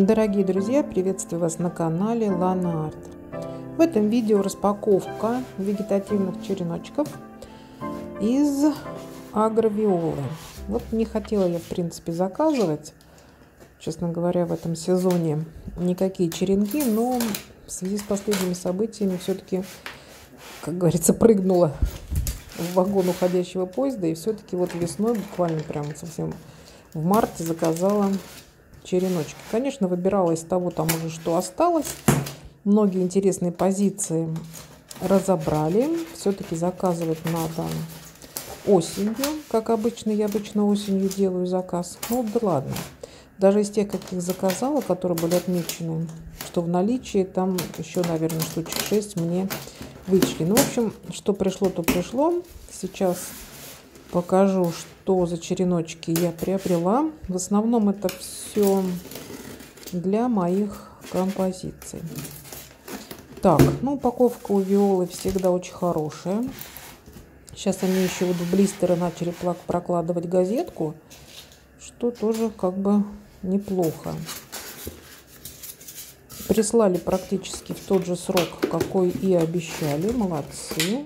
Дорогие друзья, приветствую вас на канале Лана Арт. В этом видео распаковка вегетативных череночков из агровиолы. Вот не хотела я, в принципе, заказывать, честно говоря, в этом сезоне никакие черенки, но в связи с последними событиями все-таки, как говорится, прыгнула в вагон уходящего поезда и все-таки вот весной, буквально прям совсем в марте заказала череночки. Конечно, выбирала из того там уже, что осталось. Многие интересные позиции разобрали. Все-таки заказывать надо осенью. Как обычно, я обычно осенью делаю заказ. Ну да ладно. Даже из тех, каких заказала, которые были отмечены, что в наличии, там еще, наверное, штучек 6 мне вычли. Ну, в общем, что пришло, то пришло. Сейчас покажу, что за череночки я приобрела. В основном это все для моих композиций. Так, ну упаковка у Виолы всегда очень хорошая. Сейчас они еще вот в блистеры начали прокладывать газетку, что тоже как бы неплохо. Прислали практически в тот же срок, какой и обещали. Молодцы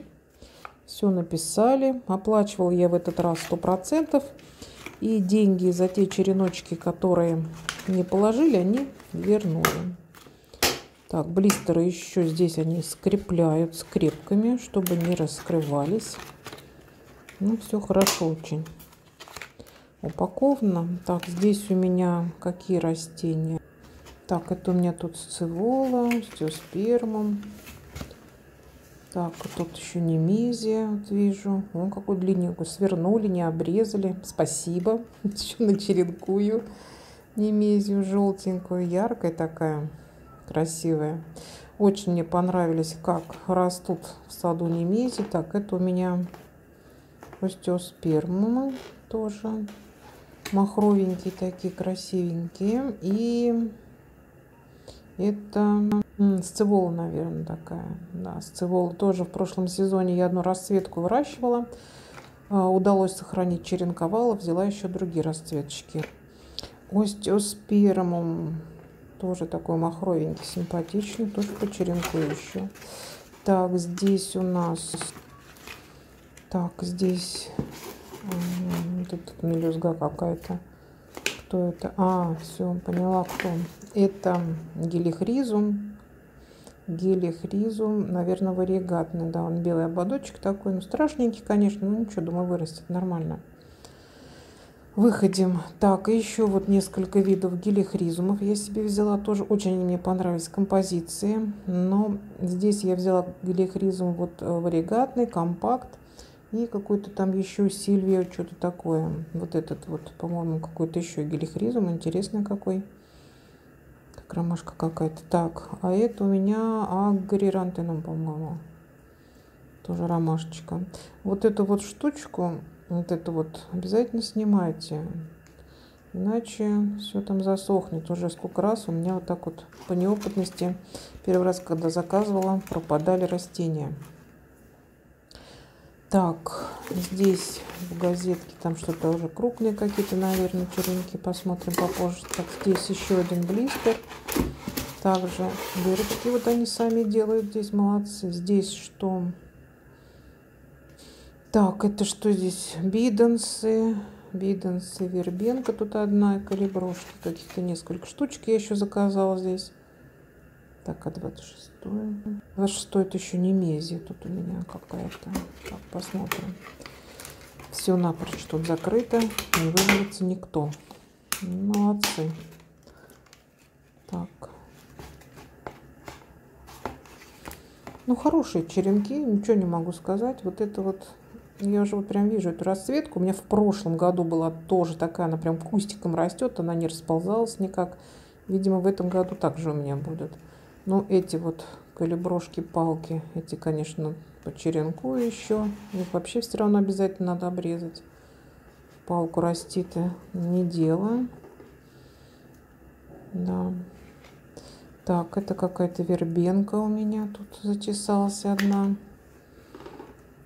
все написали. Оплачивал я в этот раз сто процентов И деньги за те череночки, которые не положили, они вернули. Так, блистеры еще здесь они скрепляют скрепками, чтобы не раскрывались. Ну, все хорошо очень упаковано. Так, здесь у меня какие растения? Так, это у меня тут сцевола, стеоспермум. Так, тут еще немезия, вот вижу. Вон какую длинненькую. Свернули, не обрезали. Спасибо. Еще начеренкую немезию желтенькую. Яркая такая, красивая. Очень мне понравились, как растут в саду немези. Так, это у меня остеоспермумы тоже. Махровенькие такие, красивенькие. И это сцевола, наверное, такая. Да, сцевола тоже в прошлом сезоне я одну расцветку выращивала. А, удалось сохранить, черенковала, взяла еще другие расцветочки. Остеоспермум тоже такой махровенький, симпатичный, тоже по черенку еще. Так, здесь у нас... Так, здесь... Тут мелюзга какая-то кто это? А, все, поняла, кто. Это гелихризум. Гелихризум, наверное, варигатный. Да, он белый ободочек такой. Ну, страшненький, конечно. Ну, ничего, думаю, вырастет нормально. Выходим. Так, еще вот несколько видов гелихризумов я себе взяла. Тоже очень мне понравились композиции. Но здесь я взяла гелихризум вот э, варигатный, компакт. И какой-то там еще Сильвия, что-то такое. Вот этот вот, по-моему, какой-то еще гелихризум. Интересный какой. Так, ромашка какая-то. Так, а это у меня агрирантеном, по-моему. Тоже ромашечка. Вот эту вот штучку, вот эту вот, обязательно снимайте. Иначе все там засохнет. Уже сколько раз у меня вот так вот по неопытности, первый раз, когда заказывала, пропадали растения. Так, здесь в газетке там что-то уже крупные какие-то, наверное, черенки. Посмотрим попозже. Так, здесь еще один блистер. Также дырочки вот они сами делают здесь, молодцы. Здесь что? Так, это что здесь? Биденсы. Биденсы, вербенка. Тут одна калиброшки. Каких-то несколько штучек я еще заказала здесь. Так, а 26 26 это еще не мези тут у меня какая-то. Так, посмотрим. Все напрочь тут закрыто. Не вывалится никто. Молодцы. Так. Ну, хорошие черенки, ничего не могу сказать. Вот это вот, я уже вот прям вижу эту расцветку. У меня в прошлом году была тоже такая, она прям кустиком растет, она не расползалась никак. Видимо, в этом году также у меня будет. Ну, эти вот калиброшки, палки, эти, конечно, по черенку еще. Их вообще все равно обязательно надо обрезать. Палку растит не дело. Да. Так, это какая-то вербенка у меня тут зачесалась одна.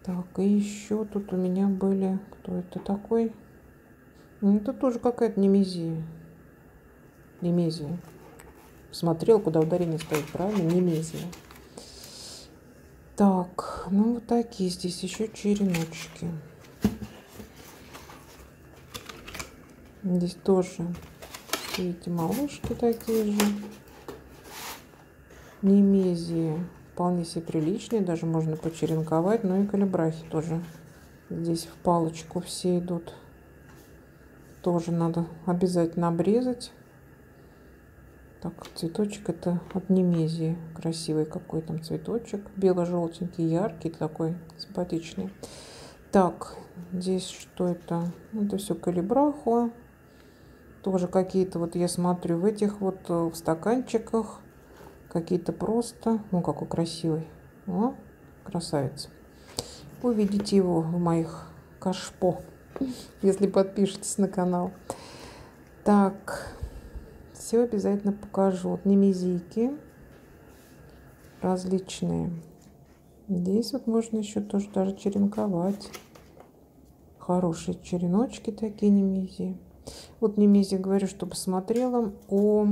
Так, и еще тут у меня были... Кто это такой? Это тоже какая-то немезия. Немезия. Смотрел, куда ударение стоит, правильно? Немезия. Так, ну вот такие здесь еще череночки. Здесь тоже, видите, малышки такие же. Немезии вполне себе приличные, даже можно почеренковать. Ну и калибрахи тоже здесь в палочку все идут. Тоже надо обязательно обрезать. Так, цветочек это от немезии. Красивый какой там цветочек. Бело-желтенький, яркий такой, симпатичный. Так, здесь что это? Это все калибрахуа. Тоже какие-то, вот я смотрю, в этих вот э, в стаканчиках какие-то просто. Ну, какой красивый. О, красавец. Увидите его в моих кашпо, если подпишетесь на канал. Так, все обязательно покажу. Вот немезийки различные. Здесь вот можно еще тоже даже черенковать. Хорошие череночки такие немезии. Вот немезия говорю, что посмотрела о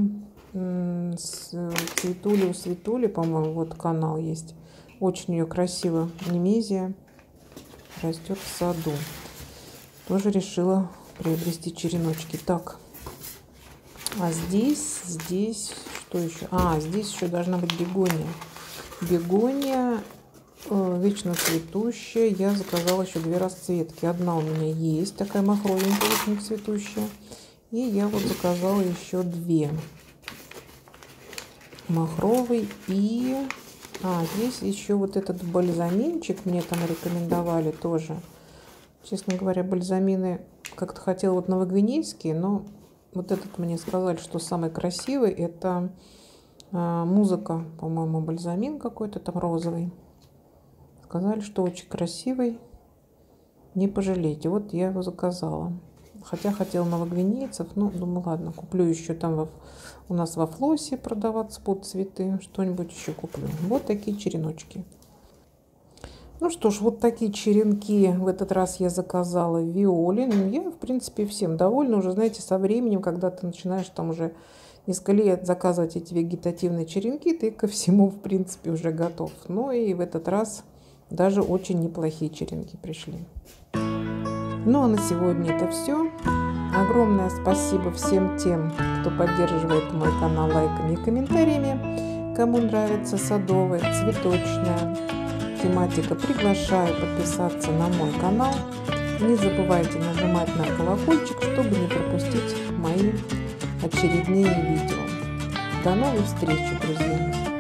Светули у Светули, по-моему, вот канал есть. Очень ее красиво. Немезия растет в саду. Тоже решила приобрести череночки. Так, а здесь, здесь, что еще? А, здесь еще должна быть бегония. Бегония э, вечно цветущая. Я заказала еще две расцветки. Одна у меня есть, такая махровенькая, вечно цветущая. И я вот заказала еще две махровый и а здесь еще вот этот бальзаминчик мне там рекомендовали тоже честно говоря бальзамины как-то хотела вот новогвинейские но вот этот мне сказали что самый красивый это а, музыка по-моему бальзамин какой-то там розовый сказали что очень красивый не пожалейте вот я его заказала Хотя хотела новогвинейцев, ну, думаю, ладно, куплю еще там во, у нас во флосе продаваться под цветы, что-нибудь еще куплю. Вот такие череночки. Ну что ж, вот такие черенки в этот раз я заказала в. Ну, я, в принципе, всем довольна. Уже, знаете, со временем, когда ты начинаешь там уже несколько лет заказывать эти вегетативные черенки, ты ко всему, в принципе, уже готов. Ну и в этот раз даже очень неплохие черенки пришли. Ну а на сегодня это все. Огромное спасибо всем тем, кто поддерживает мой канал лайками и комментариями. Кому нравится садовая, цветочная тематика, приглашаю подписаться на мой канал. Не забывайте нажимать на колокольчик, чтобы не пропустить мои очередные видео. До новых встреч, друзья!